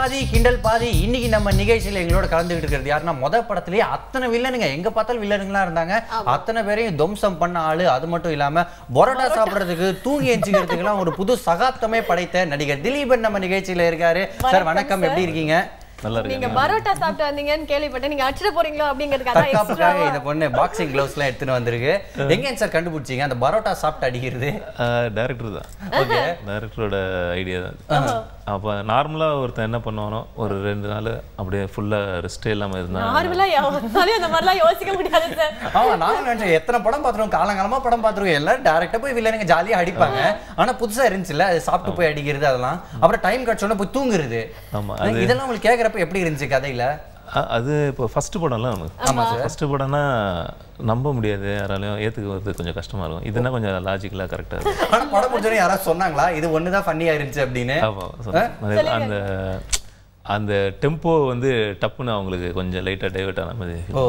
பாதி கிண்டல் பாதி இன்னைக்கு நம்ம நிகழ்ச்சியில எங்களோட கலந்துகிட்டு இருக்கிறது யாருன்னா முத படத்திலேயே அத்தனை வில்லனுங்க. எங்க பார்த்தாலும் வில்லனுங்களா இருந்தாங்க. அத்தனை பேரையும் துவம்சம் பண்ண ஆளு அது மட்டும் இல்லாம பரோட்டா சாப்பிடுறதுக்கு தூங்கி எஞ்சிக்கிறதுக்கெல்லாம் ஒரு புது சகாப்தமே படைத்த நடிகர் திலீபன் நம்ம நிகழ்ச்சியில இருக்காரு. சார் வணக்கம். எப்படி இருக்கீங்க? நல்லா நீங்க பரோட்டா சாப்பிட்டு வந்தீங்கன்னு கேள்விப்பட்டேன். நீங்க அடிச்சிட போறீங்களோ அப்படிங்கிறதுக்காக இந்த பொண்ணு பாக்ஸிங் கிளவுஸ் எல்லாம் எடுத்துன்னு வந்திருக்கு. எங்க சார் கண்டுபிடிச்சீங்க? அந்த பரோட்டா சாப்பிட்டு அடிக்கிறது? டைரக்டர் தான். ஓகே டைரக்டரோட ஐடியா தான். அப்போ நார்மலாக ஒருத்தன் என்ன பண்ணுவானோ ஒரு ரெண்டு நாள் அப்படியே ஃபுல்லாக ரெஸ்டே இல்லாமல் இருந்தான் நார்மலா யாராலையும் அந்த மாதிரிலாம் யோசிக்க முடியாது சார் ஆமா நானும் நினைச்சேன் எத்தனை படம் பார்த்துருவோம் காலங்காலமா படம் பார்த்துருவோம் எல்லாரும் டேரக்டா போய் வில்லனுங்க ஜாலியா அடிப்பாங்க. ஆனா புதுசா இருந்துச்சுல்ல அது சாப்பிட்டு போய் அடிக்கிறது அதெல்லாம். அப்புறம் டைம் கட்சோட போய் தூங்குறது. ஆமா, இதெல்லாம் உங்களுக்கு கேக்குறப்ப எப்படி இருந்துச்சு கதையில? அது இப்போ ஃபர்ஸ்ட் படம்ல அவனுக்கு ஃபர்ஸ்ட் படம்னா நம்ப முடியாது யாராலையும் ஏற்றுக்கிறது கொஞ்சம் கஷ்டமா இருக்கும். இதுனா கொஞ்சம் லாஜிக்கலாக கரெக்டாக இருக்கும் ஆனா படம் முடிஞ்சோடனே யாராவது சொன்னாங்க இது ஒண்ணுதான் ஃபன்னியா இருந்துச்சு அப்படின்னு? ஆமாம் அந்த அந்த டெம்போ வந்து டப்புன்னு அவங்களுக்கு கொஞ்சம் லைட்டாக டைவர்ட் ஆன மாதிரி. ஓ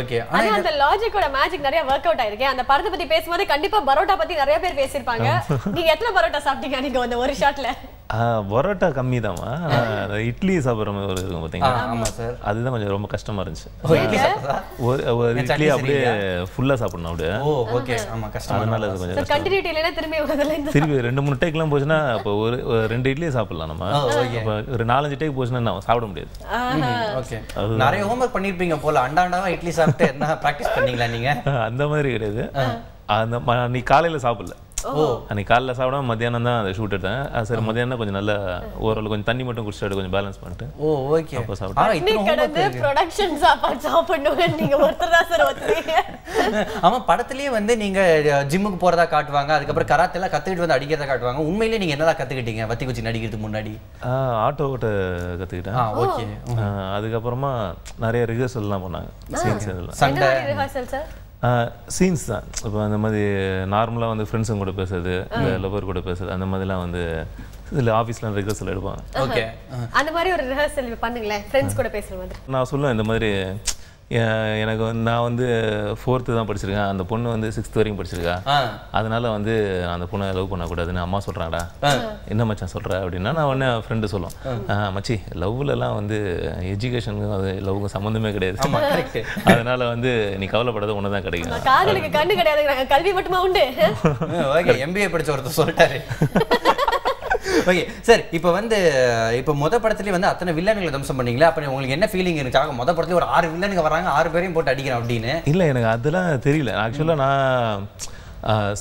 ஓகே ஆனா அந்த லாஜிக்கோட மேஜிக் நிறைய ஒர்க் அவுட் ஆயிருக்கு. அந்த படத்தை பத்தி பேசும்போது கண்டிப்பா பரோட்டா பத்தி நிறைய பேர் பேசியிருப்பாங்க. நீங்க எத்தனை பரோட்டா சாப்பிட்டீங்க? நீங்க அந்த ஒரு ஷாட்ல பரோட்டா கம்மி தான்மா இட்லி சாப்பிட்ற மாதிரி ஒரு இருக்கும் சார் அதுதான் கொஞ்சம் ரொம்ப கஷ்டமா இருந்துச்சு. ஒரு இட்லி அப்படியே ஃபுல்லாக சாப்பிடணும் அப்படியே. ஓ ஓகே ஆமா கஷ்டமா அதனால அது கொஞ்சம் கண்டினியூட்டி திரும்பி திருப்பி ரெண்டு மூணு டேக்லாம் போச்சுன்னா இப்போ ஒரு ஒரு ரெண்டு இட்லியே சாப்பிடலாம் நம்ம. இப்போ ஒரு நாலஞ்சு டேக் போச்சுன்னா நான் சாப்பிட முடியாது. ஓகே நிறைய ஹோம்ஒர்க் பண்ணிருப்பீங்க போல அண்டாண்டாவா இட்லி சாப்பிட்டு என்ன பிராக்டிஸ் பண்ணீங்களா நீங்க? அந்த மாதிரி கிடையாது. அந்த அன்னைக்கு காலையில சாப்பிடல. அன்னைக்கு காலைல சாப்பிடாம மத்தியானம் தான் அந்த ஷூட் எடுத்தேன். அது சரி மத்தியானம் கொஞ்சம் நல்லா ஓரளவு கொஞ்சம் தண்ணி மட்டும் குடிச்சிட்டு கொஞ்சம் பேலன்ஸ் பண்ணிட்டு ஓ ஓகே அப்போ சாப்பிட்டேன். கடந்து ப்ரொடக்ஷன் சாப்பாடு சாப்பிடணும்னு நீங்க ஒருத்தர் தான் சார் ஒத்துறீங்க ஆமா படத்துலயே வந்து நீங்க ஜிம்முக்கு போறதா காட்டுவாங்க அதுக்கப்புறம் கராத்தே எல்லாம் கத்துக்கிட்டு வந்து அடிக்கிறதா காட்டுவாங்க. உண்மையிலேயே நீங்க என்னதான் கத்துக்கிட்டீங்க? வத்தி குச்சி நடிக்கிறதுக்கு முன்னாடி? ஆட்டோ ஓட்ட கற்றுக்கிட்டேன் ஆ ஓகே அதுக்கப்புறமா நிறைய ரிஹர்சல்லாம் பண்ணாங்க. சீன்ஸ் சண்டை. Rehearsal sir? சீன்ஸ் தான். இப்போ அந்த மாதிரி நார்மலாக வந்து ஃப்ரெண்ட்ஸுங்க கூட பேசுறது இந்த லவர் கூட பேசுறது அந்த மாதிரிலாம் வந்து இதில் ஆஃபீஸ்லாம் ரிஹர்சல் எடுப்பாங்க. ஓகே அந்த மாதிரி ஒரு ரிஹர்சல் பண்ணுங்களேன் ஃப்ரெண்ட்ஸ் கூட பேசுற மாதிரி. நான் சொல்லுவேன் இந்த மாதிரி எனக்கு வந்து நான் வந்து ஃபோர்த்து தான் படிச்சிருக்கேன். அந்த பொண்ணு வந்து சிக்ஸ்த் வரைக்கும் படிச்சிருக்கா. அதனால வந்து நான் அந்த பொண்ணை லவ் பண்ணக்கூடாதுன்னு அம்மா சொல்கிறாடா என்ன மச்சான் சொல்கிற அப்படின்னா நான் உடனே ஃப்ரெண்டு சொல்லுவோம் "ஆ, மச்சி லவ்லலாம் வந்து எஜுகேஷனுக்கும் அது லவ்க்கும் சம்மந்தமே கிடையாது. கரெக்ட் அதனால வந்து நீ கவலைப்படாத ஒன்று தான் கிடைக்கும். காதலுக்கு கண்ணு கிடையாது கல்வி மட்டுமா உண்டு? எம்பிஏ படிச்ச ஒருத்தர் சொல்லிட்டாரு. ஓகே சார் இப்போ வந்து இப்போ முத படத்துலயே வந்து அத்தனை வில்லன்களை தம்சம் பண்ணீங்களா? அப்ப உங்களுக்கு என்ன ஃபீலிங் ஆக முத படத்துல ஒரு ஆறு வில்லனுங்க வராங்க ஆறு பேரையும் போட்டு அடிக்கிறோம் அப்படின்னு. இல்லை எனக்கு அதெல்லாம் தெரியல. ஆக்சுவலாக நான்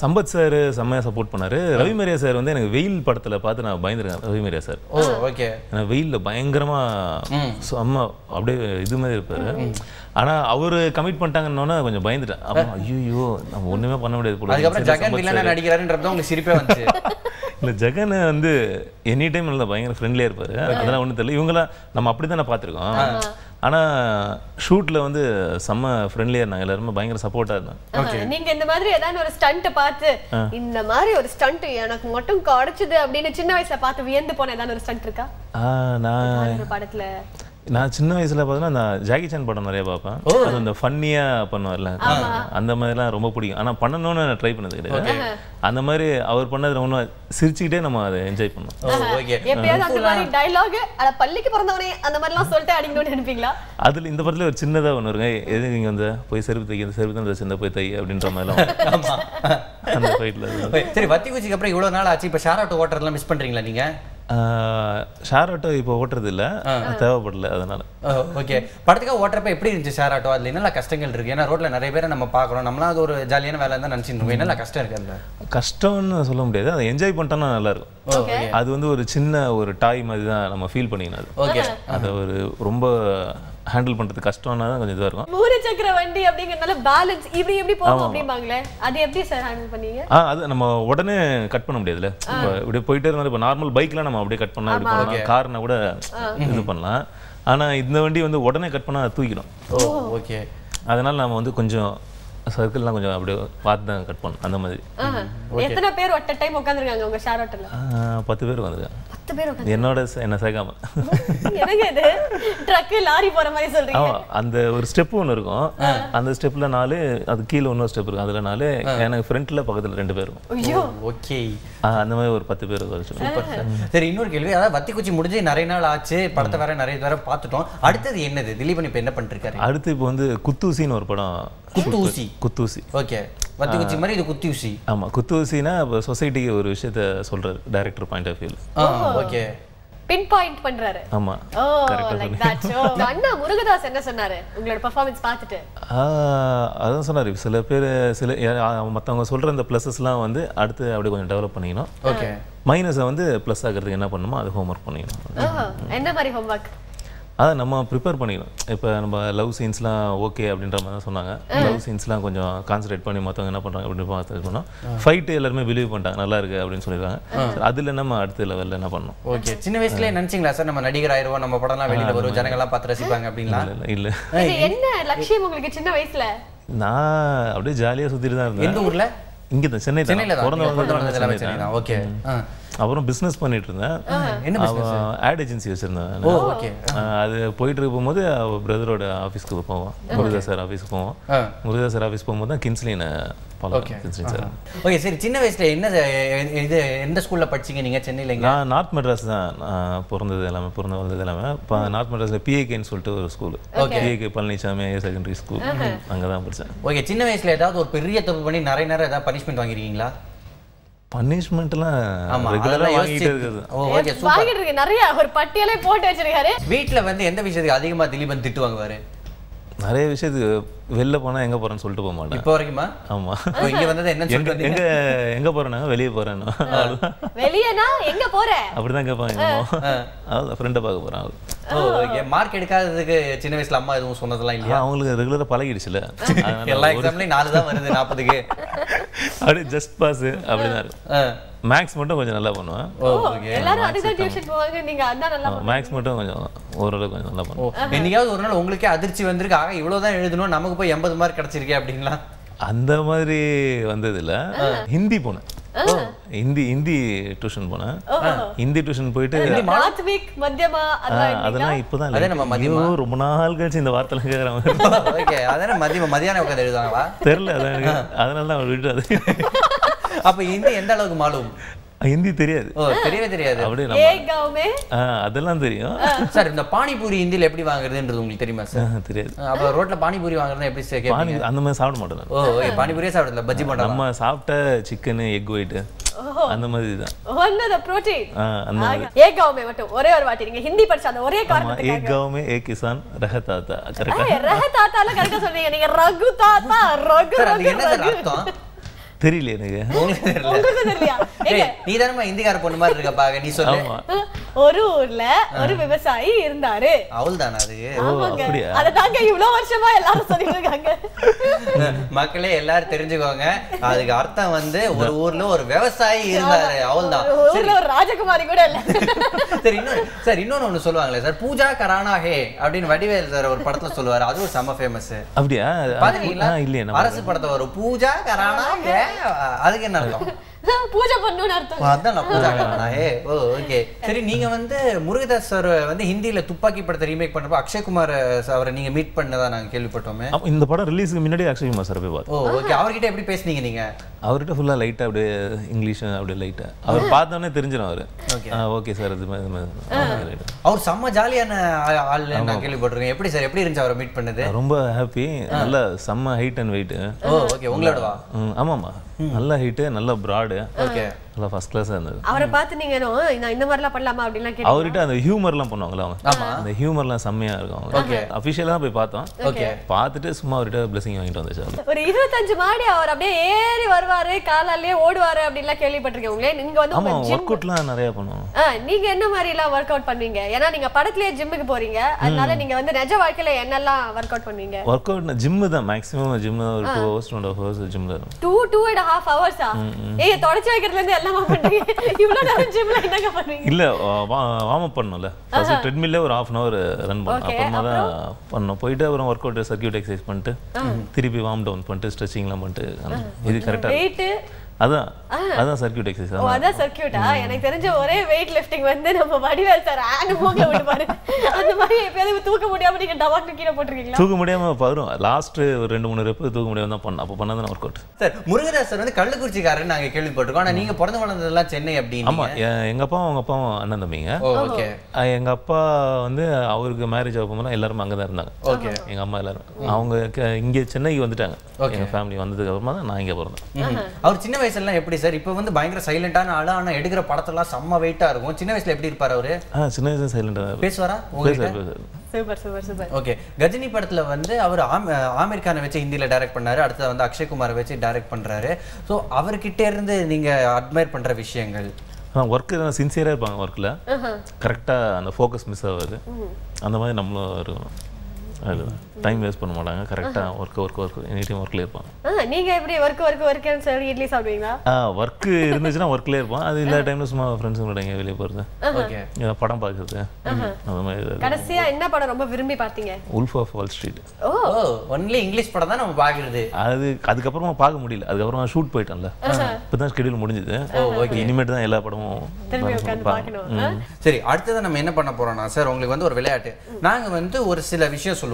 சம்பத் சார் செம்மையாக சப்போர்ட் பண்ணாரு. ரவிமரியா சார் வந்து எனக்கு வெயில் படத்தில் பார்த்து நான் பயந்துருக்கேன் ரவிமரியா சார். ஓ ஓகே ஏன்னா வெயிலில் பயங்கரமா செம்ம அப்படியே இது மாதிரி இருப்பாரு. ஆனா அவரு கமிட் பண்ணிட்டாங்கன்னொன்னே கொஞ்சம் பயந்துட்டேன். அப்போ ஐயோ நம்ம ஒண்ணுமே பண்ண முடியாது போல அதுக்கப்புறம் ஜெகன். நடிக்கிறாருன்றது உங்களுக்கு சிரிப்பே வந்துச்சு. இல்ல ஜெகன் வந்து எனி டைம் நல்லா பயங்கர ஃப்ரெண்ட்லியா இருப்பாரு. அதெல்லாம் ஒண்ணும் தெரியல. இவங்கெல்லாம் நம்ம அப்படி தானே பார்த்துருக்கோம் ஆனா ஷூட்ல வந்து செம்ம ஃப்ரெண்ட்லியா இருந்தாங்க. எல்லாருமே பயங்கர சப்போர்ட்டா இருந்தாங்க. நீங்க இந்த மாதிரி ஏதாவது ஒரு ஸ்டண்ட் பார்த்து இந்த மாதிரி ஒரு ஸ்டண்ட் எனக்கு மட்டும் கிடைச்சது அப்படின்னு சின்ன வயசுல பார்த்து வியந்து போன ஏதாவது ஒரு ஸ்டண்ட் இருக்கா? நான் படத்துல. நான் சின்ன வயசுல பார்த்தீங்கன்னா நான் ஜாக்கி சான் படம் நிறைய பார்ப்பேன். அது இந்த ஃபன்னியா பண்ணுவார்ல. அந்த மாதிரிலாம் ரொம்ப பிடிக்கும். ஆனா பண்ணணும்னு நான் ட்ரை பண்ணது கிடையாது. அந்த மாதிரி அவர் பண்ணது ஒன்றும் சிரிச்சுக்கிட்டே நம்ம அதை என்ஜாய் பண்ணோம். அந்த அந்த அதுல இந்த படத்துல ஒரு சின்னதா ஒன்று இருங்க எது நீங்க வந்து போய் செருப்பு தைக்க இந்த செருப்பு தான் சின்ன போய் தை அப்படின்ற மாதிரிலாம் ஆமா. அந்த ஃபைட்ல சரி வத்தி குச்சிக்கு அப்புறம் இவ்வளவு நாள் ஆச்சு. இப்ப ஷேர் ஆட்டோ ஓட்டுறதுலாம் மிஸ் பண்றீங்களா நீங்க? ஷேர் ஆட்டோ இப்போ ஓட்டுறது இல்ல தேவைப்படல அதனால. ஓகே. படத்துக்காக ஓட்டுறப்ப எப்படி இருந்துச்சு ஷேர் ஆட்டோ அதுல என்னெல்லாம் கஷ்டங்கள் இருக்கு? ஏன்னா ரோட்ல நிறைய பேரை நம்ம பாக்குறோம் நம்மளாம் அது ஒரு ஜாலியான வேலை தான் நினைச்சிட்டு இருக்கோம். என்னெல்லாம் கஷ்டம் இருக்கு அதுல? கஷ்டம்னு சொல்ல முடியாது. அதை என்ஜாய் பண்ணிட்டோம்னா நல்லா இருக்கும். ஓகே. அது வந்து ஒரு சின்ன ஒரு டாய் மாதிரி தான் நம்ம ஃபீல் அது. ஓகே. அதை ஒரு ரொம்ப ஹேண்டில் பண்றது கஷ்டம்னா தான் கொஞ்சம் இதுவாக இருக்கும். மூணு சக்கர வண்டி அப்படிங்கறதுனால பேலன்ஸ் இப்படி எப்படி போகும் அப்படிம்பாங்களே அது எப்படி சார் ஹேண்டில் பண்ணீங்க? ஆ அது நம்ம உடனே கட் பண்ண முடியாதுல்ல. இப்போ இப்படியே போயிட்டே இருந்தாலும் இப்போ நார்மல் பைக்லாம் நம்ம அப்படியே கட் பண்ணலாம் இப்படி பண்ணலாம் கார்னா கூட இது பண்ணலாம். ஆனா இந்த வண்டி வந்து உடனே கட் பண்ணா அது தூக்கிடும். ஓ. ஓகே அதனால நம்ம வந்து கொஞ்சம் சர்க்கிள்லாம் கொஞ்சம் அப்படியே பார்த்து தான் கட் பண்ணணும். அந்த மாதிரி. எத்தனை பேர் ஒட்ட டைம் உட்காந்துருக்காங்க உங்க ஷேர் ஹோட்டல்ல பத்து பேர் வந்திருக்காங்க பத்து பேர் என்னோட என்ன சேர்க்காம. எனக்கு இது ட்ரக்கு லாரி போற மாதிரி சொல்றீங்க. அந்த ஒரு ஸ்டெப் ஒன்று இருக்கும். அந்த ஸ்டெப்ல நாலு அது கீழே இன்னொரு ஸ்டெப் இருக்கும். அதுல நாலு எனக்கு ஃப்ரண்ட்ல பக்கத்துல ரெண்டு பேர் இருக்கும். ஐயோ. ஓகே. அந்த மாதிரி ஒரு பத்து பேர் சரி. இன்னொரு கேள்வி. அதாவது வத்தி குச்சி முடிஞ்சு நிறைய நாள் ஆச்சு. படத்தை வேற நிறைய தடவை பார்த்துட்டோம். அடுத்தது என்னது? திலீபன் இப்ப என்ன பண்ணிட்டு இருக்காரு? அடுத்து இப்போ வந்து குத்தூசின்னு ஒரு படம் குத்தூசி. குத்தூசி. ஓகே. வத்தி குச்சி மாதிரி இது குத்தி ஊசி. ஆமா குத்தூசினா இப்போ சொசைட்டிக்கு ஒரு விஷயத்த சொல்றாரு டைரக்டர் பாயிண்ட் ஆஃப் வியூல ஓகே. பின் பாயிண்ட் பண்றாரு. ஆமா ஓ கரெக்டா லைக் தட் சோ அண்ணா முருகதாஸ் என்ன சொன்னாரு? உங்களோட பெர்ஃபார்மன்ஸ் பார்த்துட்டு. அதான் சொன்னாரு. சில பேர் சில மத்தவங்க சொல்ற இந்த ப்ளஸஸ்லாம் வந்து அடுத்து அப்படியே கொஞ்சம் டெவலப் பண்ணிக்கணும். ஓகே. மைனஸை வந்து ப்ளஸ் ஆகிறதுக்கு என்ன பண்ணணுமோ அது ஹோம்ஒர்க் பண்ணிக்கணும். என்ன மாதிரி ஹோம்ஒர்க் அதை நம்ம ப்ரிப்பேர் பண்ணிக்கணும். இப்போ நம்ம லவ் சீன்ஸ்லாம் ஓகே அப்படின்ற மாதிரி தான் சொன்னாங்க. லவ் சீன்ஸ்லாம் கொஞ்சம் கான்சன்ட்ரேட் பண்ணி மற்றவங்க என்ன பண்ணுறாங்க அப்படின்னு பார்த்து பண்ணோம். ஃபைட்டு எல்லாருமே பிலீவ் பண்ணிட்டாங்க. நல்லா இருக்கு அப்படின்னு சொல்லியிருக்காங்க. அதில் நம்ம அடுத்த லெவலில் என்ன பண்ணணும்? ஓகே சின்ன வயசுலயே நினைச்சீங்களா சார் நம்ம நடிகர் ஆயிருவோம் நம்ம படம்லாம் வெளியில வரும் ஜனங்க எல்லாம் பார்த்து ரசிப்பாங்க அப்படின்லாம்? இல்லை என்ன லட்சியம் உங்களுக்கு சின்ன வயசுல? நான் அப்படியே ஜாலியாக சுற்றிட்டு தான் எந்த இருந்தேன் ஊர்ல இங்கே தான். சென்னை சென்னையில பிறந்த ஓகே அப்புறம் பிஸ்னஸ் பண்ணிட்டு இருந்தேன் என்ன? ஆட் ஏஜென்சி வச்சுருந்தேன் அது போயிட்டு இருக்கும்போது அவள் பிரதரோட ஆஃபீஸ்க்கு போவோம் முருகதாஸ் சார் ஆஃபீஸ்க்கு போவோம் ஆ. முருகதாஸ் சார் ஆஃபீஸ் போகும்போது தான் கின்ஸ்லினை ஃபாலோ ஓகே சார் ஓகே சரி சின்ன வயசுல என்ன இது எந்த ஸ்கூல்ல படிச்சீங்க நீங்க சென்னையில எங்க நான் நார்த் மெட்ராஸ் தான் பிறந்தது எல்லாமே பிறந்து வளர்ந்தது எல்லாமே. இப்போ நார்த் மெட்ராஸில் பிஏகேன்னு சொல்லிட்டு ஒரு school PAK Palanisamy higher secondary school அங்கே தான் படித்தேன் ஓகே சின்ன வயசுல ஏதாவது ஒரு பெரிய தப்பு பண்ணி நிறைய நேரம் ஏதாவது பனிஷ்மெண்ட் வாங்கிருக்கீங்களா பனிஷ்மெண்ட்லாம் ஆமா ரெகுலராக அதெல்லாம் வாங்கிட்டே இருக்குது. ஓகே சூப்பர் வாங்கிட்டு இருக்கு நிறைய ஒரு பட்டியலே போட்டு வச்சிருக்காரு. வீட்ல வந்து எந்த விஷயத்துக்கு அதிகமா திலீபன் திட்டு வாங்குவாரு நிறைய விஷயத்துக்கு வெளில போனால் எங்கே போகிறேன்னு சொல்லிட்டு போக மாட்டேன். இப்போ வரைக்குமா? ஆமாம் ஓ, இங்க வந்தது என்ன சொல்றது எங்க எங்க போறேன்னா? வெளியே போறேன்னா. வெளியனா? எங்க போற? அப்படிதான் கேட்பாங்க அவ்வளோ ஃப்ரெண்டை பார்க்க போறேன் மார்க் எடுக்காததுக்கு சின்ன வயசுல அம்மா எதுவும் சொன்னதெல்லாம் இல்லையா? அவங்களுக்கு ரெகுலரா பழகிடுச்சுல. எல்லா எக்ஸாம்லயும் நாலு தான் வருது நாற்பதுக்கு அப்படியே ஜஸ்ட் பாஸ் அப்படிதான். இருக்கும் மேக்ஸ் மட்டும் கொஞ்சம் நல்லா பண்ணுவேன். எல்லாரும் அதுதான் டியூஷன் போவாங்க நீங்க அதான் நல்லா மேக்ஸ் மட்டும் கொஞ்சம் ஓரளவுக்கு கொஞ்சம் நல்லா பண்ணுவேன். என்னைக்காவது ஒரு நாள் உங்களுக்கே அதிர்ச்சி வந்திருக்கு. ஆக இவ்வளவுதான் எழுதணும் நமக்கு போய் எண்பது மார்க் கிடைச்சிருக்கே அப்படின்லாம். அந்த மாதிரி வந்தது இல்ல ஹிந்தி போனேன். ஹிந்தி ஹிந்தி டியூஷன் போனேன். ஹிந்தி டியூஷன் போயிட்டு அதெல்லாம் அதெல்லாம் இப்பதான் அதே நம்ம like, ஐயோ ரொம்ப நாள் கழிச்சு இந்த வார்த்தைலாம் கேட்குற மாதிரி ஓகே அதானே மதியம் மதியானம் உட்காந்து எழுதுவாங்களா? தெரில அதான் அதனால தான் அவள் விட்டு அது அப்ப ஹிந்தி எந்த அளவுக்கு மாலும் ஹிந்தி தெரியாது. தெரியவே தெரியாது. அப்படியே அதெல்லாம் தெரியும். சார் இந்த பானிபூரி ஹிந்தியில் எப்படி வாங்குறதுன்றது உங்களுக்கு தெரியுமா சார்? தெரியாது. அப்போ ரோட்டில் பானிபூரி வாங்குறது எப்படி சார் பானி அந்த மாதிரி சாப்பிட மாட்டேன் ஓ பானிபூரியே சாப்பிடல பஜ்ஜி மாட்டோம் நம்ம சாப்பிட்ட சிக்கனு எக் ஒயிட்டு. அந்த மாதிரி தான். ஒன்னத புரோட்டீன் அந்த மட்டும் ஒரே ஒரு வாட்டி. நீங்க ஹிந்தி படிச்ச அந்த ஒரே காரணத்துக்காக. ஏ ஏ கிசான் ரஹ தாத்தா. கரெக்ட்டா ரஹ தாத்தால கரெக்ட்டா சொல்றீங்க. நீங்க ரகு தாத்தா ரகு ரகு. ரகு தெரியல எனக்கு. நீ தானே இந்திக்கார பொண்ணு மாதிரி இருக்கப்பா நீ சொல்லு. ஒரு ஊர்ல ஒரு விவசாயி இருந்தாரு. அவள் தானே அது? அத தாங்க இவ்வளவு வருஷமா எல்லாரும் சொல்லிட்டு இருக்காங்க. மக்களே எல்லாரும் தெரிஞ்சுக்கோங்க. அதுக்கு அர்த்தம் வந்து ஒரு ஊர்ல ஒரு விவசாயி இருந்தாரு அவள் தான் ஒரு ஊர்ல ஒரு ராஜகுமாரி கூட இல்ல. சரி இன்னொரு சார் இன்னொன்னு ஒண்ணு சொல்லுவாங்களே சார். பூஜா கரானா ஹே அப்படின்னு வடிவேல் சார் ஒரு படத்துல சொல்லுவாரு. அதுவும் செம்ம ஃபேமஸ் அப்படியா? நம்ம அரசு படத்தை வரும். பூஜா கரானா ஹே அதுக்கு என்ன அர்த்தம்? பூஜை பண்ணணும்னு அர்த்தம். அதான் நான் பூஜா ஹே ஓ ஓகே சரி நீங்க வந்து முருகதாஸ் சார் வந்து ஹிந்தில துப்பாக்கி படத்தை ரீமேக் பண்ணப்போ அக்ஷய்குமார் அவரை நீங்க மீட் பண்ணதா நாங்க கேள்விப்பட்டோமே. இந்த படம் ரிலீஸுக்கு முன்னாடி அக்ஷய்குமார் சார் போய் பார்த்தேன் ஓ ஓகே அவர்கிட்ட எப்படி பேசுனீங்க நீங்க? அவர்கிட்ட ஃபுல்லாக லைட்டாக அப்படியே இங்கிலீஷ் அப்படியே லைட்டாக அவர் பார்த்தோன்னே தெரிஞ்சிடும் அவர். ஓகே சார் இது. அவர் செம்ம ஜாலியான ஆள் நான் கேள்விப்பட்டிருக்கேன். எப்படி சார் எப்படி இருந்துச்சு அவரை மீட் பண்ணது? ரொம்ப ஹாப்பி நல்ல செம்ம height and weight O okay உங்களோடவா? ஆமாம்மா. நல்ல ஹைட்டு நல்ல ப்ராடு ஓகே நல்லா ஃபர்ஸ்ட் கிளாஸாக இருந்தது. அவரை பார்த்து நீங்க "நோ, நான் இந்த மாதிரிலாம் பண்ணலாமா? அப்படின்லாம் கேட்டீங்க அவர்கிட்ட அந்த ஹியூமர்லாம் பண்ணுவாங்களா அவங்க. அந்த ஹியூமர்லாம் செம்மையா இருக்கும் அவங்க. Okay. அஃபிஷியலாக போய் பார்த்தோம். ஓகே பார்த்துட்டு சும்மா அவர்கிட்ட பிளஸிங் வாங்கிட்டு வந்துச்சு. ஒரு இருபத்தஞ்சு மாடி அவர் அப்படியே ஏறி வருவாரு காலாலேயே ஓடுவாரு அப்படின்லாம் கேள்விப்பட்டிருக்கேன் உங்களே நீங்க வந்து ஆமா உங்க gym- ஒர்க் அவுட்லாம் நிறைய பண்ணுவோம். நீங்க என்ன மாதிரி எல்லாம் ஒர்க் அவுட் பண்ணுவீங்க ஏன்னா நீங்க படத்துலயே ஜிம்முக்கு போறீங்க. அதனால நீங்க வந்து நிஜ வாழ்க்கையில என்னெல்லாம் ஒர்க் அவுட் பண்ணுவீங்க ஒர்க் அவுட் ஜிம்மு தான். மேக்ஸிமம் ஜிம்மு ஒரு two hours two and hours ஜிம்மில் இருக்கும் டூ டூ அண்ட் ஹாஃப் ஹவர்ஸா ஏய் தொடச்சு வைக்கிறதுல இருந்து எல்லாமே பண்றீங்க இவ்வளவு நேரம் ஜிம்ல என்னங்க பண்ணுவீங்க? இல்ல வார்ம் அப் பண்ணணும்ல. ஃபர்ஸ்ட் ட்ரெட்மில்லே ஒரு half an hour run Okay, அப்புறமா தான் பண்ணணும். போயிட்டு அப்புறம் ஒர்க் அவுட் சர்க்கியூட் எக்ஸசைஸ் பண்ணிட்டு திருப்பி வார்ம் டவுன் பண்ணிட்டு ஸ்ட்ரெச்சிங்லாம் பண்ணிட்டு இது கரெக்டாக வெயிட் அதான் அதான் சர்க்கியூட் எக்ஸசைஸ் ஓ அதான். சர்க்கியூட்டா எனக்கு தெரிஞ்ச ஒரே வெயிட் லிஃப்டிங் வந்து நம்ம வடிவேல் சார் ஆன மூக்க விடுவாரு அந்த மாதிரி எப்பயாவது தூக்க முடியாம நீங்க டவாக்கு கீழே போட்டிருக்கீங்களா? தூக்க முடியாம வரும் லாஸ்ட் ஒரு ரெண்டு மூணு ரெப்பு தூக்க முடியாம தான் பண்ண அப்போ பண்ணாதான் work out sir Murugadoss sir வந்து கள்ளக்குறிச்சிக்காரர் நாங்க கேள்விப்பட்டிருக்கோம். ஆனா நீங்க பிறந்து வளர்ந்ததெல்லாம் சென்னை அப்படின்னு ஆமா எங்க அப்பாவும் அவங்க அப்பாவும் அண்ணன் தம்பிங்க. ஓகே எங்க அப்பா வந்து அவருக்கு மேரேஜ் ஆகும்போது எல்லாரும் அங்கே தான் இருந்தாங்க. ஓகே எங்க அம்மா எல்லாரும். அவங்க இங்க சென்னைக்கு வந்துட்டாங்க. எங்க ஃபேமிலி வந்ததுக்கு அப்புறமா தான் நான் இங்க பிறந்தேன். அவர் சின்ன வயசுல எப்படி சார்? இப்போ வந்து பயங்கர சைலண்டான ஆளு ஆனா எடுக்கிற படத்தெல்லாம் செம்ம வெயிட்டா இருக்கும். சின்ன வயசுல எப்படி இருப்பாரு அவரு? சின்ன வயசுல சைலண்டாக பேசுவாரா? Super super super. Okay Ghajini படத்துல வந்து அவர் ஆம் ஆமீர் கானை வச்சு ஹிந்தியில டைரக்ட் பண்ணாரு. அடுத்து வந்து அக்ஷய் குமாரை வச்சு டைரக்ட் பண்றாரு. ஸோ அவர்கிட்ட இருந்து நீங்க அட்மையர் பண்ற விஷயங்கள்? ஆனால் ஒர்க்கு சின்சியராக இருப்பாங்க ஒர்க்கில் கரெக்டாக அந்த ஃபோக்கஸ் மிஸ் ஆகாது அந்த மாதிரி நம்மளும் இருக்கணும். அதுதான் டைம் வேஸ்ட் பண்ண மாட்டாங்க. கரெக்டாக work work work any time ஒர்க்லேயே இருப்பாங்க. ஆ, நீங்க எப்படி ஒர்க் ஒர்க் ஒர்க்னு சொல்லி இட்லி சாப்பிடுவீங்களா? ஆ ஒர்க்கு இருந்துச்சுன்னா ஒர்க்லேயே இருப்போம். அது இல்லாத டைமில் சும்மா ஃப்ரெண்ட்ஸுங்களோட எங்கே வெளியே போகிறது ஓகே ஏதாவது படம் பார்க்குறது. அந்த மாதிரி ஏதாவது. கடைசியா என்ன படம் ரொம்ப விரும்பி பார்த்தீங்க? உல்ஃப் ஆஃப் வால் ஸ்ட்ரீட் ஓ. ஓ ஒன்லி இங்கிலீஷ் படம் தான் நம்ம பாக்குறது அது அதுக்கப்புறமா பார்க்க முடியல. அதுக்கப்புறமா ஷூட் போயிட்டேன்ல இப்போ தான் ஸ்கெடியூல் முடிஞ்சுது. இனிமேட்டு தான் எல்லா படமும்? சரி அடுத்தது நம்ம என்ன பண்ண போறோம்னா சார் உங்களுக்கு வந்து ஒரு விளையாட்டு. நாங்க வந்து ஒரு சில விஷயம் சொல்லுவோம்.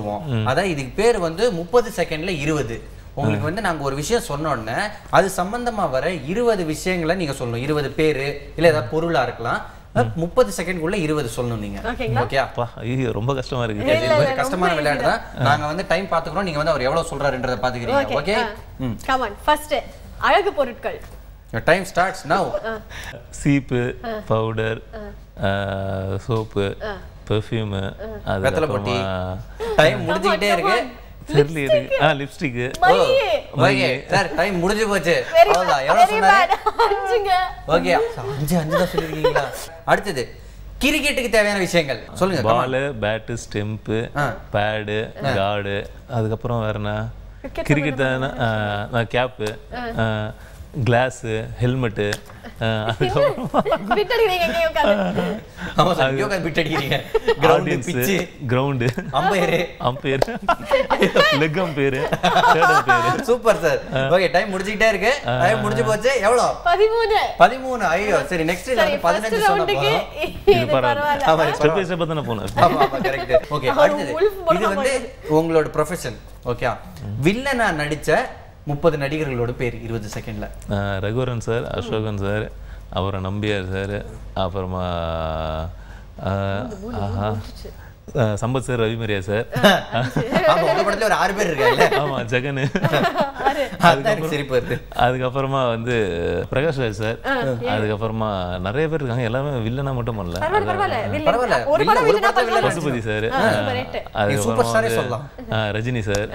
அதான் இதுக்கு பேர் வந்து முப்பது செகண்ட்ல இருபது. உங்களுக்கு வந்து நாங்க ஒரு விஷயம் சொன்ன உடனே அது சம்பந்தமா வர இருபது விஷயங்களை நீங்க சொல்லணும். இருபது பேரு இல்ல ஏதாவது பொருளா இருக்கலாம். முப்பது செகண்ட்குள்ள இருபது சொல்லணும் நீங்க. ஓகேங்களா? ஓகே அப்பா ஐயோ ரொம்ப கஷ்டமா இருக்கு. கஷ்டமான விளையாட்டு தான். நாங்க வந்து டைம் பாத்துக்கிறோம் நீங்க வந்து அவர் எவ்வளவு சொல்றாருன்றத பாத்துக்கிறீங்க ஓகே ம். கமான் ஃபர்ஸ்ட் அழகு பொருட்கள். டைம் ஸ்டார்ட்ஸ் நவ் சீப்பு பவுடர் சோப்பு பெர்ஃப்யூமு. அதுக்கப்புறமா டைம் முடிஞ்சுக்கிட்டே இருக்கு. தெரியல ஆ லிப்ஸ்டிக்கு மையே. ஓகே சார் டைம் முடிஞ்சு போச்சு. அவ்வளவுதான். எவ்வளவு சொன்னாரு? அஞ்சுங்க. ஓகே. அஞ்சு அஞ்சு தான் சொல்லிருக்கீங்களா அடுத்தது கிரிக்கெட்டுக்கு தேவையான விஷயங்கள். சொல்லுங்க. Ball bat stump pad guard அதுக்கப்புறம் வேற என்ன? கிரிக்கெட் தானே? Cap glass helmet ground umpire umpire leg umpire super sir okay time முடிஞ்சுக்கிட்டே இருக்கு. டைம் முடிஞ்சு போச்சு. எவ்வளோ? பதிமூணு. பதிமூணு. ஐயோ சரி நெக்ஸ்ட் ஃபர்ஸ்ட் பதினஞ்சு சொன்ன ரவுண்டுக்கு போதும் இது பரவாயில்ல. ஆமா ஸ்டெப் பை ஸ்டெப் தானே போகணும் ஆமா ஆமா கரெக்ட் ஓகே இது வந்து உங்களோட ப்ரொஃபஷன் ஓகே வில்லனா நடிச்ச முப்பது நடிகர்களோட பேர் இருபது செகண்ட்ல ரகுவரன் சார் அசோகன் சார் அப்புறம் நம்பியார் சார் அப்புறமா சம்பத் சார் ரவிமரியா சார். படத்துல ஒரு ஆறு பேர் இருக்காங்க ஆமா ஜெகன். சிரிப்பு வருது. அதுக்கப்புறமா வந்து பிரகாஷ் ராஜ் சார். அதுக்கப்புறமா நிறைய பேர் இருக்காங்க. எல்லாமே வில்லனா மட்டும் பண்ணலாம். பசுபதி சார். அதுக்கப்புறமா ரஜினி சார்.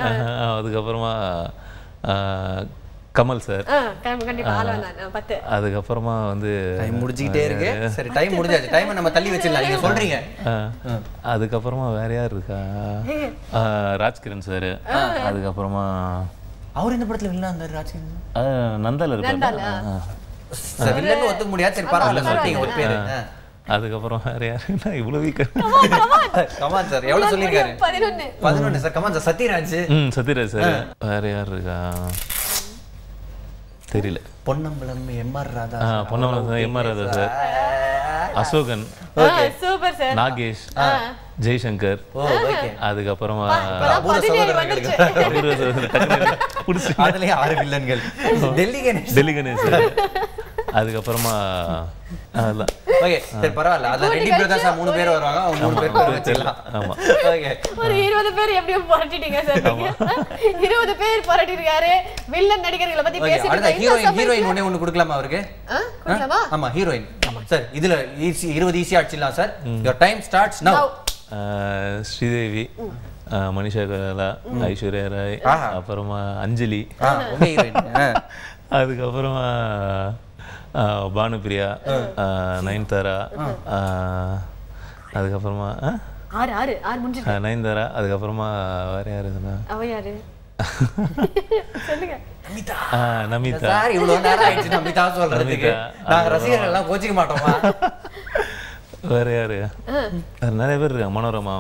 அதுக்கப்புறமா கமல் சார். அதுக்கப்புறமா வந்து டைம் முடிஞ்சுக்கிட்டே இருக்கு. சரி டைம் முடிஞ்சாச்சு. டைமை நம்ம தள்ளி வச்சிடலாம். நீங்க சொல்றீங்க. அதுக்கப்புறமா வேற யார் இருக்கா? ராஜ்கிரண் சார். அதுக்கப்புறமா அவர் இந்த படத்துல வில்லனா இருந்தாரு ராஜ்கிரண்? நந்தால. சார் வில்லன்னு ஒத்துக்க முடியாது. சரி பரவாயில்ல சொல்லிட்டீங்க ஒரு பேரு. அதுக்கப்புறம் வேற யாரு? நான் இவ்வளவு வீக்கா கமான் சார் எவ்வளவு சொல்லியிருக்காரு? பதினொன்னு. பதினொன்னு சார் கமான் சார் சத்யராஜ் ம் சத்யராஜ் சார். வேற யார் இருக்கா? தெரியல. பொன்னம்பலம் எம்ஆர் ராதா ஆ, Ponnambalam sir, MR. Radha sir. Asokan. Super sir Nagesh. Jaishankar. ஓ ஓகே அதுக்கப்புறமா டெல்லி கணேஷ். டெல்லி கணேஷ் அதுக்கப்புறமா அதெல்லாம். ஓகே சரி பரவாயில்ல. அதுல ரெண்டு பேர் தான் சார் மூணு பேர் வருவாங்க. அவங்க மூணு பேர் பேர் வச்சிடலாம். ஆமா. ஓகே ஒரு இருபது பேர் எப்படியும் புரட்டிட்டீங்க சார் இருபது பேர் புரட்டிருக்காரு வில்லன் நடிகர்களை பத்தி பேசிட்டு அடுத்த ஹீரோயின் ஹீரோயின் ஒண்ணே ஒண்ணு கொடுக்கலாமா அவருக்கு? ஆமா ஹீரோயின் சார் இதுல ஈஸி இருபது ஈஸியா அடிச்சிடலாம் sir your time starts now Sridevi Manisha Koirala Aishwarya Rai. அப்புறமா அஞ்சலி. அதுக்கப்புறமா பானுபிரியா நயன்தாரா அதுக்கப்புறமா ஆறு ஆறு ஆறு நயன்தாரா அதுக்கப்புறமா வேற யாரு? அவ யாரு? நமிதா. சார் இவ்வளவு நேரம் ஆயிடுச்சு நம்பிதா சொல்றதுக்கு. நமிதா. நாங்க ரசிகர்கள் எல்லாம் கோச்சிக்க மாட்டோமா? வேற யாரு? வேற நிறைய பேர் இருக்காங்க மனோரமா.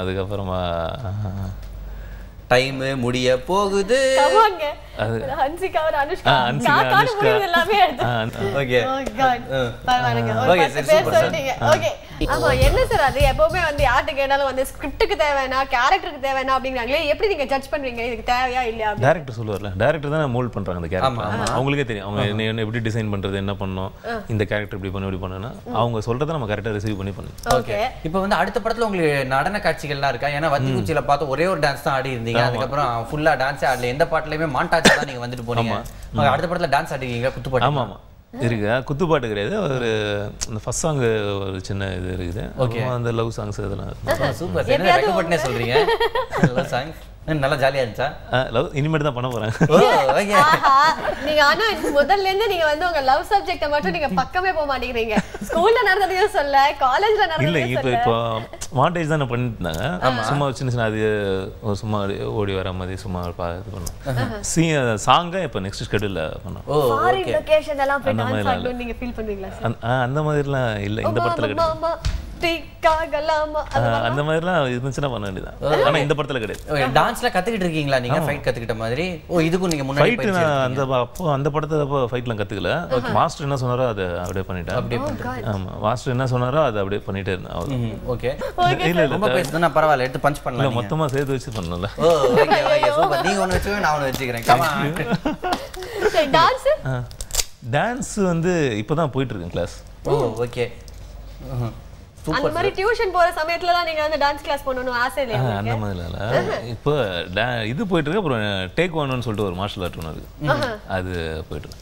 அதுக்கப்புறமா டைம் முடிய போகுது. ஓகே ஆமா, என்ன சார் அது? எப்பவுமே வந்து யார்கிட்ட கேட்டாலும் வந்து ஸ்கிரிப்டுக்கு தேவைன்னா கேரக்டருக்கு தேவைன்னா அப்படிங்கிறாங்களே எப்படி நீங்க ஜட்ஜ் பண்றீங்க இதுக்கு தேவையா இல்லையா? டேரக்டர் சொல்லுவார்ல டேரக்டர் தான் மோல்ட் பண்றாங்க அந்த கேரக்டர் அவங்களுக்கே தெரியும். அவங்க என்ன எப்படி டிசைன் பண்றது என்ன பண்ணணும் இந்த கேரக்டர் இப்படி பண்ணு இப்படி பண்ணுன்னா அவங்க சொல்றதை நம்ம கரெக்டா ரிசீவ் பண்ணி பண்ணணும். ஓகே. இப்போ வந்து அடுத்த படத்துல உங்களுக்கு நடன காட்சிகள்லாம் இருக்கா? ஏன்னா வத்தி குச்சியில பார்த்து ஒரே ஒரு டான்ஸ் தான் ஆடி இருந்தீங்க. அதுக்கப்புறம் ஃபுல்லா டான்ஸ் ஆடல. எந்த பாட்டுலயுமே மாண்டாச்சா தான் நீங்க வந்துட்டு போனீங்க. அடுத்த படத்துல டான்ஸ் ஆடிருக்கீங்க குத்துப்பாட்டு ஆமா ஆமா. இருக்கு. குத்துப்பாட்டு கிடையாது. ஒரு இந்த ஃபர்ஸ்ட் சாங் ஒரு சின்ன இது இருக்குது. அப்புறமா அந்த லவ் சாங்ஸ் இதெல்லாம். சூப்பர். சொல்றீங்க? நல்ல சாங் நல்லா ஜாலியா இருந்துச்சா? லவ் இனிமேட்டு தான் பண்ண போறேன். ஓகே நீங்க ஆனா முதல்ல இருந்து நீங்க வந்து உங்க லவ் சப்ஜெக்ட மட்டும் நீங்க பக்கமே போக மாட்டேங்கிறீங்க. ஸ்கூல்ல நடந்ததையும் சொல்ல காலேஜ்ல இல்ல நடந்ததையும் இப்போ சொல்ல. இப்போ மாண்டேஜ் தானே பண்ணிட்டு இருந்தாங்க சும்மா சின்ன சின்ன அது ஒரு சும்மா ஓடி வர மாதிரி சும்மா பா இது பண்ணோம். சீ சாங்கை இப்போ நெக்ஸ்ட் ஷெடியூல்ல பண்ணோம். ஓ ஃபாரின் லொகேஷன் எல்லாம் போய் அந்த டான்ஸ் ஆடணும்னு நீங்க ஃபீல் பண்ணுவீங்களா சார் அந்த- மாதிரிலாம் இல்ல இந்த படத்துல கிடையாது. அந்த மாதிரிலாம் இருந்துச்சுன்னா பண்ண வேண்டியதான் ஆனா இந்த படத்துல கிடையாது. டான்ஸ்ல கத்துக்கிட்டு இருக்கீங்களா நீங்க? ஃபைட் கத்துக்கிட்ட மாதிரி? ஓ இதுக்கும் நீங்க முன்னாடி ஃபைட் நான் அந்த அப்போ அந்த படத்துல அப்போ ஃபைட்லாம் கத்துக்கல. மாஸ்டர் என்ன சொன்னாரோ அதை அப்படியே பண்ணிட்டேன். ஆமா. மாஸ்டர் என்ன சொன்னாரோ அதை அப்படியே பண்ணிட்டே இருந்தேன். ஓகே இல்ல இல்ல ரொம்ப பேசுதுன்னா பரவாயில்ல எடுத்து பஞ்ச் இல்ல பண்ணலாம் மொத்தமா சேர்த்து வச்சு பண்ணல. ஓ ஓகே ஓகே சூப்பர் நீங்க ஒண்ணு வச்சுக்கோங்க நான் ஒண்ணு வச்சுக்கிறேன். கமா டான்ஸ் டான்ஸ் வந்து இப்பதான் போயிட்டு இருக்கேன் கிளாஸ் ஓ ஓகே அந்த மாதிரி டியூஷன் போற சமயத்துல தான் நீங்க வந்து டான்ஸ் கிளாஸ் போகணும்னு ஆசை இல்லையா அந்த இல்ல. இப்போ இது போயிட்டு இருக்கு அப்புறம் டேக் ஒன்னு சொல்லிட்டு ஒரு மார்ஷல் ஆர்ட் ஒன்று அது போயிட்டு இருக்கு.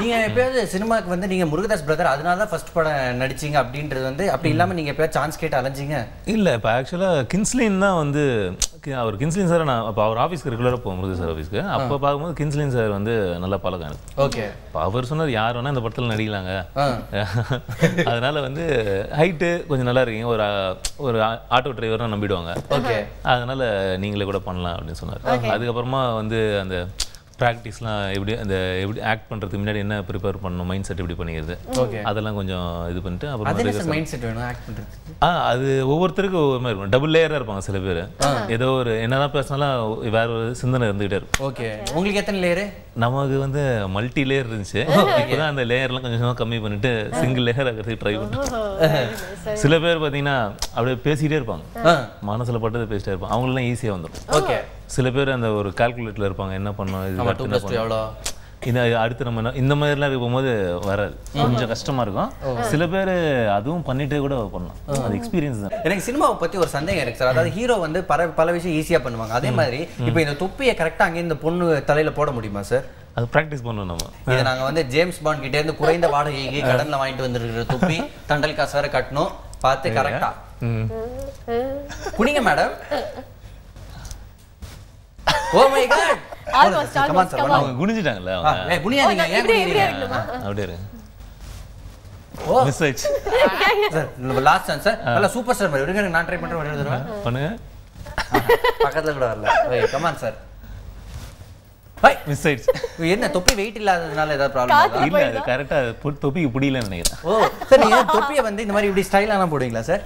நீங்க எப்பயாவது சினிமாக்கு வந்து நீங்க முருகதாஸ் பிரதர் அதனால தான் ஃபர்ஸ்ட் படம் நடிச்சீங்க அப்படின்றது வந்து அப்படி இல்லாம நீங்க எப்பயாவது சான்ஸ் கேட்டு அலைஞ்சீங்க? இல்ல இப்போ ஆக்சுவலாக கின்ஸ்லின் தான் வந்து அவர் கின்ஸ்லின் சார் நான் அப்போ அவர் ஆஃபீஸ்க்கு ரெகுலராக போவோம் முருகன் சார் ஆஃபீஸ்க்கு அப்போ பார்க்கும்போது கின்ஸ்லின் சார் வந்து நல்ல பழக்கம் எனக்கு. ஓகே. இப்போ அவர் சொன்னார் யார் வேணா இந்த படத்தில் நடிக்கலாங்க. அதனால வந்து ஹைட்டு கொஞ்சம் நல்லா இருக்கீங்க. ஒரு ஒரு ஆட்டோ டிரைவர்னா நம்பிடுவாங்க. ஓகே. அதனால நீங்களே கூட பண்ணலாம் அப்படின்னு சொன்னார். அதுக்கப்புறமா வந்து அந்த ப்ராக்டிஸ்லாம் எப்படி அந்த எப்படி ஆக்ட் பண்றதுக்கு முன்னாடி என்ன ப்ரிப்பேர் பண்ணணும் மைண்ட் செட் எப்படி பண்ணிக்கிறது? ஓகே அதெல்லாம் கொஞ்சம் இது பண்ணிட்டு அப்புறம் மைண்ட் செட் வேணும் ஆக்ட் பண்றதுக்கு? ஆ அது ஒவ்வொருத்தருக்கும் ஒவ்வொரு மாதிரி இருக்கும். டபுள் லேயராக இருப்பாங்க சில பேர். ஏதோ ஒரு என்னதான் பேசினாலும் வேற ஒரு சிந்தனை இருந்துகிட்டே இருக்கும். ஓகே உங்களுக்கு எத்தனை லேயரு நமக்கு வந்து மல்டி லேயர் இருந்துச்சு. இப்போதான் அந்த லேயர்லாம் கொஞ்சம் கொஞ்சமாக கம்மி பண்ணிட்டு சிங்கிள் லேயர் ஆகிறதுக்கு ட்ரை பண்ணிட்டு சில பேர் பார்த்தீங்கன்னா அப்படியே பேசிக்கிட்டே இருப்பாங்க. மனசுல பட்டதை பேசிட்டே இருப்பாங்க. அவங்களெல்லாம் ஈஸியாக வந்துடும் ஓகே. சில பேர் அந்த ஒரு கால்குலேட்டர்ல இருப்பாங்க. என்ன பண்ணணும் இது ஆமா அடுத்து நம்ம இந்த மாதிரிலாம் இருக்கும்போது வராது. கொஞ்சம் கஷ்டமா இருக்கும். சில பேர் அதுவும் பண்ணிட்டே கூட பண்ணலாம். அது எக்ஸ்பீரியன்ஸ் தான். எனக்கு சினிமாவை பத்தி ஒரு சந்தேகம் இருக்கு சார். அதாவது ஹீரோ வந்து பல பல விஷயம் ஈஸியா பண்ணுவாங்க. அதே மாதிரி இப்போ இந்த தொப்பியை கரெக்டா அங்கே இந்த பொண்ணு தலையில போட முடியுமா சார்? அது ப்ராக்டிஸ் பண்ணணும் நம்ம. இதை நாங்க வந்து ஜேம்ஸ் பாண்ட் கிட்ட இருந்து குறைந்த வாடகைக்கு கடன்ல வாங்கிட்டு வந்திருக்கிற தொப்பி தண்டல் காசு வேற கட்டணும். பார்த்து கரெக்டா. குடிங்க madam oh my god Come on. அவங்க குனிஞ்சிட்டாங்கல்ல அவங்க? ஏ குனியாதீங்க ஏன் குனியறீங்க அப்படியே இரு. ஓ. மிஸ் ஆயிடுச்சு. சார் லாஸ்ட் சான்ஸ் சார் நல்லா சூப்பர் ஸ்டார் மாதிரி. நான் ட்ரை பண்றேன் ஒரு தடவை பண்ணுங்க. பக்கத்துல கூட வரல. Okay come on sir hi miss ஆயிடுச்சு. என்ன தொப்பி வெயிட் இல்லாததுனால ஏதாவது ப்ராப்ளம் இல்ல அது கரெக்டா தொப்பிக்கு பிடிக்கலன்னு நினைக்கிறேன். ஓ சார் நீங்க தொப்பியை வந்து இந்த மாதிரி இப்படி ஸ்டைலாலாம் போடுவீங்களா சார்?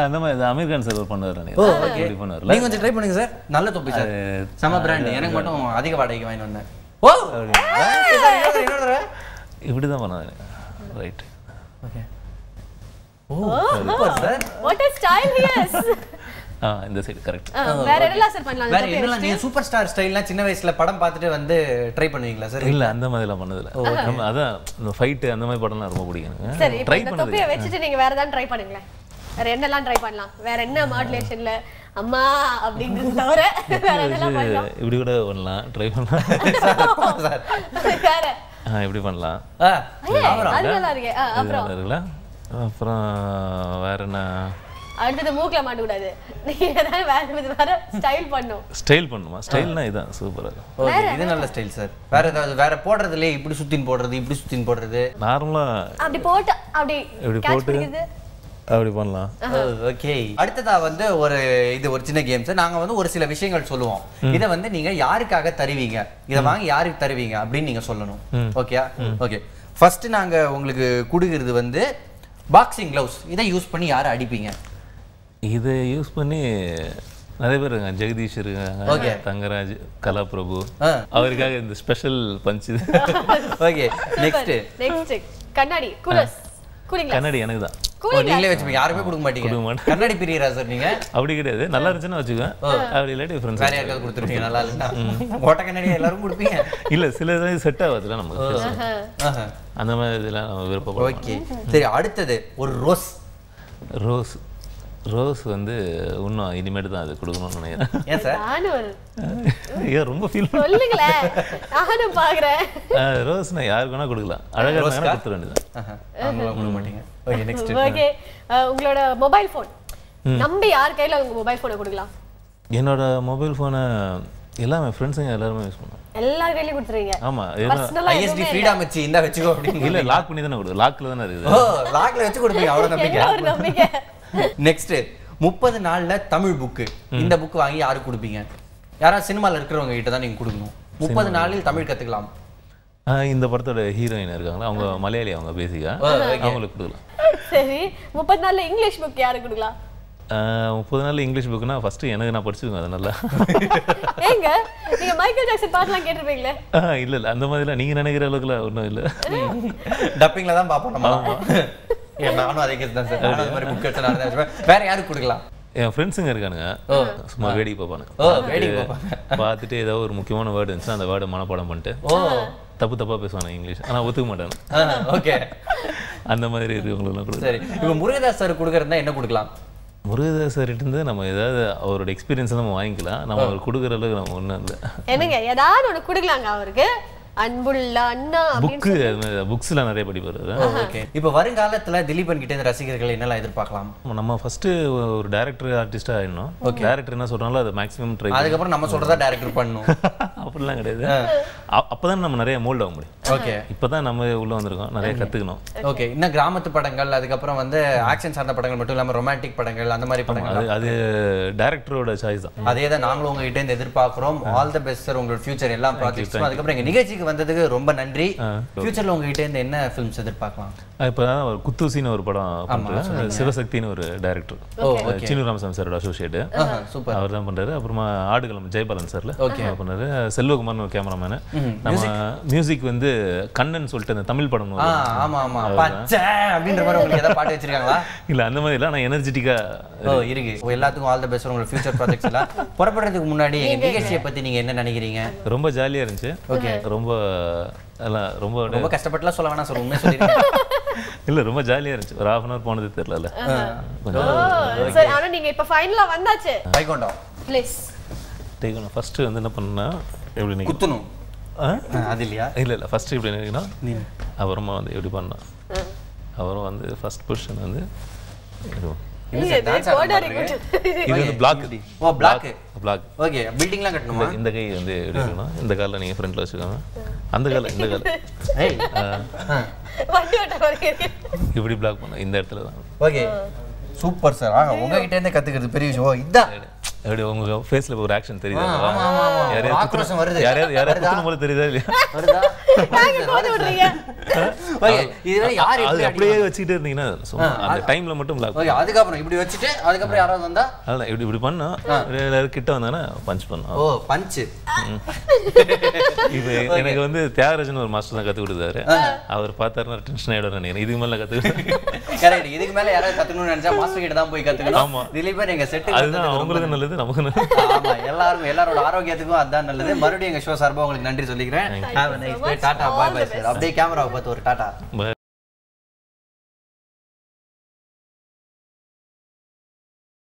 அந்த மாதிரி அமீர் கான் சார் பண்ணுவார் ஓ நினைக்கிறேன் ஓகே இப்படி பண்ணுவார்ல நீங்க கொஞ்சம் ட்ரை பண்ணுங்க சார். நல்ல தொப்பி சார். செம பிராண்ட் எனக்கு மட்டும் அதிக வாடகைக்கு வாங்கி வந்தேன். ஓ! தடவை. இப்படிதான் பண்ணாரு right okay oh super sir what is style here's ஆ இந்த சைடு கரெக்ட் வேற என்னலாம் சார் பண்ணலாம்? வேற என்னலாம் நீங்க சூப்பர் ஸ்டார் ஸ்டைல்லாம் சின்ன வயசுல படம் பார்த்துட்டு வந்து ட்ரை பண்ணுவீங்களா சார் இல்ல அந்த மாதிரிலாம் பண்ணதில்ல. நம்ம அதான் இந்த ஃபைட் அந்த மாதிரி படம்லாம் ரொம்ப பிடிக்கும் ட்ரை பண்ணது தொப்பியை வச்சுட்டு நீங்க வேற ஏதாவது ட்ரை பண்ணுங்களேன். வேற என்னலாம் ட்ரை பண்ணலாம்? வேற என்ன மாடுலேஷன்ல அம்மா அப்படின்றது தவிர வேற என்னலாம் பண்ணலாம்? இப்படி கூட பண்ணலாம். ட்ரை பண்ணலாம். சார் வேற? ஆ இப்படி பண்ணலாம். அது நல்லா இருக்கே. அப்புறம்? அப்புறம் வேற என்ன? அடுத்தது மூக்குல மாட்ட கூடாது நீங்க ஏதாவது வேற வேற ஸ்டைல் பண்ணும். ஸ்டைல் பண்ணுமா? ஸ்டைல்னா இதான். சூப்பரா இருக்கும் ஓகே இது நல்ல ஸ்டைல் சார். வேற ஏதாவது வேற போடுறதுலயே இப்படி சுத்தின் போடுறது இப்படி சுத்தின் போடுறது. நார்மலா அப்படி போட்டு அப்படி இப்படி போட்டு அப்படி பண்ணலாம். ஓகே அடுத்ததா வந்து ஒரு இது ஒரு சின்ன கேம்ஸ் நாங்க வந்து ஒரு சில விஷயங்கள் சொல்லுவோம். இத வந்து நீங்க யாருக்காக தருவீங்க? இத வாங்கி யாருக்கு தருவீங்க? அப்படின்னு நீங்க சொல்லணும். ஓகே ஓகே ஃபர்ஸ்ட் நாங்க உங்களுக்கு கொடுக்கிறது வந்து பாக்ஸிங் கிளவுஸ் இதை யூஸ் பண்ணி யாரை அடிப்பீங்க? இதை யூஸ் பண்ணி நிறைய பேர் இருக்காங்க. ஜெகதீஷ் இருக்காங்க. தங்கராஜ் கலாபிரபு. அவருக்காக இந்த special punch okay next next கண்ணாடி கூலிங் கண்ணாடி எனக்கு தான் நீங்களே வச்சுப்பீங்க. யாருமே கொடுக்க மாட்டீங்க. கண்ணாடி பிரியரா சார் நீங்க? அப்படி கிடையாது. நல்லா இருந்துச்சுன்னா வச்சுக்குவேன். அப்படி இல்லாட்டி வேற ஃப்ரெண்ட்ஸ் யாருக்காவது கொடுத்துருப்பீங்க. நல்லா இல்லைன்னா. ஓட்ட கண்ணாடி எல்லாரும் கொடுப்பீங்க? இல்ல சில இது செட் ஆகாதுல நமக்கு. ஆஹா. அந்த மாதிரி இதெல்லாம் ஓகே. சரி அடுத்தது. ஒரு ரோஸ். ரோஸ். ரோஸ் வந்து இன்னும் இனிமேட்டு தான் அது கொடுக்கணும்னு நினைக்கிறேன். ஏன் சார்? நானும் ஒரு ஐயோ ரொம்ப ஃபீல் சொல்லுங்களேன் நானும் பாக்குறேன். ரோஸ் நான் யாருக்கு வேணா கொடுக்கலாம். அழகா இருந்தாங்கன்னா கொடுத்துட மாட்டீங்க. ஓகே நெக்ஸ்ட் ஓகே உங்களோட மொபைல் ஃபோன் நம்பி யார் கையில உங்க மொபைல் போனை கொடுக்கலாம்? என்னோட மொபைல் ஃபோனை எல்லாம் என் ஃப்ரெண்ட்ஸுங்க எல்லாருமே யூஸ் பண்ணுவோம் எல்லார் கையிலயும் கொடுத்துருவீங்க. ஆமா ஐஎஸ்டி ஃப்ரீடம் வச்சு இந்தா வச்சுக்கோ அப்படின்னு இல்ல லாக் பண்ணி தானே கொடு லாக்ல தானே இருக்குது. ஓ லாக்ல வச்சு கொடுப்பீங்க அவ்வளவு நம்பிக்கை. நெக்ஸ்ட் முப்பது நாள்ல தமிழ் புக்கு இந்த புக் வாங்கி யாருக்கு கொடுப்பீங்க? யாராவது சினிமால இருக்கிறவங்க கிட்ட தான் நீங்க கொடுக்கணும். முப்பது நாளில் தமிழ் கத்துக்கலாம். இந்த படத்தோட ஹீரோயின் இருக்காங்களா? அவங்க மலையாளி அவங்க பேசிக்கா. அவங்களுக்கு கொடுக்கலாம். சரி முப்பது நாள்ல இங்கிலீஷ் புக் யாருக்கு கொடுக்கலாம்? ஆஹ் முப்பது நாள் இங்கிலீஷ் புக்குனா ஃபர்ஸ்ட் எனக்கு நான் படிச்சுக்கோங்க அது நல்லா. ஏங்க நீங்க மைக்கேல் ஜாக்சன் பாட்டுலாம் கேட்டிருப்பீங்களே? ஆஹ் இல்ல இல்ல. அந்த மாதிரிலாம் நீங்க நினைக்கிற அளவுக்குலாம் ஒன்றும் இல்ல. டப்பிங்ல தான் பார்ப்போம் நம்ம. நானும் அதே கேஸ் தான் சார் நானும் அது மாதிரி புக் எடுத்து நான் தான் வச்சுப்பேன். வேற யாருக்கு கொடுக்கலாம்? என் ஃப்ரெண்ட்ஸுங்க இருக்கானுங்க. சும்மா வேடிக்கை பார்ப்பானுங்க. வேடிக்கை பார்ப்பாங்க. பார்த்துட்டு ஏதோ ஒரு முக்கியமான வேர்டு இருந்துச்சுன்னா அந்த வேர்டை மனப்பாடம் பண்ணிட்டு ஓ. தப்பு தப்பா பேசுவானுங்க இங்கிலீஷ். ஆனா ஒத்துக்க மாட்டானு ஓகே. அந்த மாதிரி இருக்கவங்களுக்குலாம் கொடுக்கலாம். சரி. இப்போ முருகதாஸ் சார் கொடுக்கறதா என்ன கொடுக்கலாம்? முருகதாஸ் சார்கிட்ட இருந்து நம்ம ஏதாவது அவரோட எக்ஸ்பீரியன்ஸ் நம்ம வாங்கிக்கலாம். நம்ம அவர் கொடுக்குற அளவுக்கு நம்ம ஒன்றும் இல்லை. என்னங்க ஏதாவது கொடுக்கலாங்க அவருக்கு? அன்புள்ள அண்ணா புக்கு புக்ஸ்லாம் நிறைய படிப்பார். ஓகே இப்போ வருங்காலத்துல திலீபன் கிட்ட இருந்து ரசிகர்கள் என்னெல்லாம் எதிர்பார்க்கலாம்? நம்ம ஃபர்ஸ்ட் ஒரு டேரக்டர் ஆர்டிஸ்டா ஆயிடணும். டேரக்டர் என்ன சொல்றாங்களோ அதை மேக்ஸிமம் ட்ரை அதுக்கப்புறம் நம்ம சொல்றதா டைரக்டர் பண்ணணும். அப்படிலாம் கிடையாது. அப்பதான் நம்ம நிறைய மோல்ட் ஆக முடியும். ஓகே இப்பதான் நம்ம உள்ள வந்திருக்கோம் நிறைய கத்துக்கணும். ஓகே இன்னும் கிராமத்து படங்கள் அதுக்கப்புறம் வந்து ஆக்ஷன் சார்ந்த படங்கள் மட்டும் இல்லாம ரொமான்டிக் படங்கள் அந்த மாதிரி படங்கள் அது அது டேரக்டரோட சாய்ஸ் தான். அதே தான் நாங்களும் உங்ககிட்ட இருந்து எதிர்பார்க்கிறோம். ஆல் த பெஸ்ட் சார் உங்களோட ஃபியூச்சர் எல்லா ப்ராஜெக்ட்ஸும் அதுக்கப்புறம் எங்க நிகழ்ச்சிக்கு வந்ததுக்கு ரொம்ப நன்றி. ஃபியூச்சர்ல உங்ககிட்ட இருந்து என்ன ஃபிலிம்ஸ் எதிர்பார்க்கலாம்? இப்போ ஒரு குத்தூசின்னு ஒரு படம் சிவசக்தின்னு ஒரு டேரக்டர் சீனு ராமசாமி சாரோட அசோசியேட்டு சூப்பர். அவர் தான் பண்றாரு. அப்புறமா ஆடுகளம் ஜெயபாலன் சார்ல அவர் பண்ணாரு செல்வகுமார்னு ஒரு கேமராமேனு நம்ம மியூசிக் வந்து கண்ணன் சொல்லிட்டு அந்த தமிழ் படம் ஆமா ஆமா. பச்சை அப்படின்ற மாதிரி உங்களுக்கு ஏதாவது பாட்டு வச்சிருக்காங்களா? இல்ல அந்த மாதிரி இல்ல நான் எனர்ஜெட்டிக்கா ஓ இருக்கு. எல்லாத்துக்கும் ஆல் த பெஸ்ட் உங்களோட ஃபியூச்சர் ப்ராஜெக்ட்ஸ் எல்லாம் புறப்படுறதுக்கு முன்னாடி எங்க நிகழ்ச்சியை பத்தி நீங்க என்ன நினைக்கிறீங்க? ரொம்ப ஜாலியா இருந்துச்சு. Okay. ரொம்ப எல்லாம் ரொம்ப ரொம்ப கஷ்டப்பட்டுலாம் சொல்ல வேணாம் சார் உண்மையை சொல்லிருக்கேன் இல்ல ரொம்ப ஜாலியா இருந்துச்சு. ஒரு ஹாஃப் அன் அவர் போனது தெரியல சரி ஆனா நீங்க இப்ப ஃபைனலா வந்தாச்சு. வைகுண்டம் ப்ளீஸ் டேக்கணும் ஃபர்ஸ்ட் வந்து என்ன பண்ணா எப்படி குத்தணும். அது இல்லையா? இல்ல இல்ல ஃபர்ஸ்ட் இப்படி நினைக்கணும் அப்புறமா வந்து எப்படி பண்ணா அப்புறம் வந்து ஃபர்ஸ்ட் பொசிஷன் வந்து இது. இல்ல சார் டான்ஸ் கோடாரி இது வந்து பிளாக் ஓ பிளாக் பிளாக் ஓகே பில்டிங்லாம் கட்டணுமா? இந்த கை வந்து எப்படி இருக்கணும்? இந்த காலில் நீங்க ஃப்ரண்ட்ல வச்சுக்கோங்க. அந்த காலில் இந்த கால் ஏய். வண்டி ஓட்ட வரைக்கும் இருக்கு இப்படி பிளாக் பண்ண இந்த இடத்துல தான். ஓகே சூப்பர் சார் உங்ககிட்ட இருந்தே கத்துக்கிறது பெரிய விஷயம். ஓ இதான். எப்படி உங்க ஃபேஸ்ல ஒரு ஆக்ஷன் தெரியுதா? ஆமா, ஆமா, ஆமா. யாரையாவது ஆக்ரோஷம் குத்துன- வருது. யாரையாவது யாரையாவது? குத்துன போல தெரியுதா இல்லையா? அது அப்படியே வச்சுக்கிட்டே இருந்தீங்கன்னா அந்த டைம்ல மட்டும் பிளாக் ஓகே அதுக்கப்புறம் இப்படி வச்சுட்டு அதுக்கப்புறம் யாராவது வந்தா? அதான் இப்படி இப்படி பண்ணா எல்லாரும் கிட்ட வந்தானே பஞ்ச் பண்ணோம் ஓ பஞ்சு இப்போ எனக்கு வந்து தியாகராஜன் ஒரு மாஸ்டர் தான் கத்து கொடுத்தாரு. அவர் பார்த்தாருன்னா டென்ஷன் ஆயிடும் நினைக்கிறேன். இதுக்கு மேல கத்துக்கிட்டேன் கரெக்ட். இதுக்கு மேல யாராவது கத்துக்கணும்னு நினைச்சா மாஸ்டர் கிட்ட தான் போய் கத்துக்கணும். ஆமா. திலீபன் எங்க செட்டு அதுதான் அவங்களுக்கு நல்லது. நமக்கு நல்லது. ஆமா எல்லாரும் எல்லாரோட ஆரோக்கியத்துக்கும் அதான் நல்லது. மறுபடியும் எங்க ஷோ சார்பா உங்களுக்கு நன்றி சொல்லிக்கிறேன். டாடா பாய் பாய் சார் அப்படியே கேமராவை பார்த்து ஒரு டாடா Bye.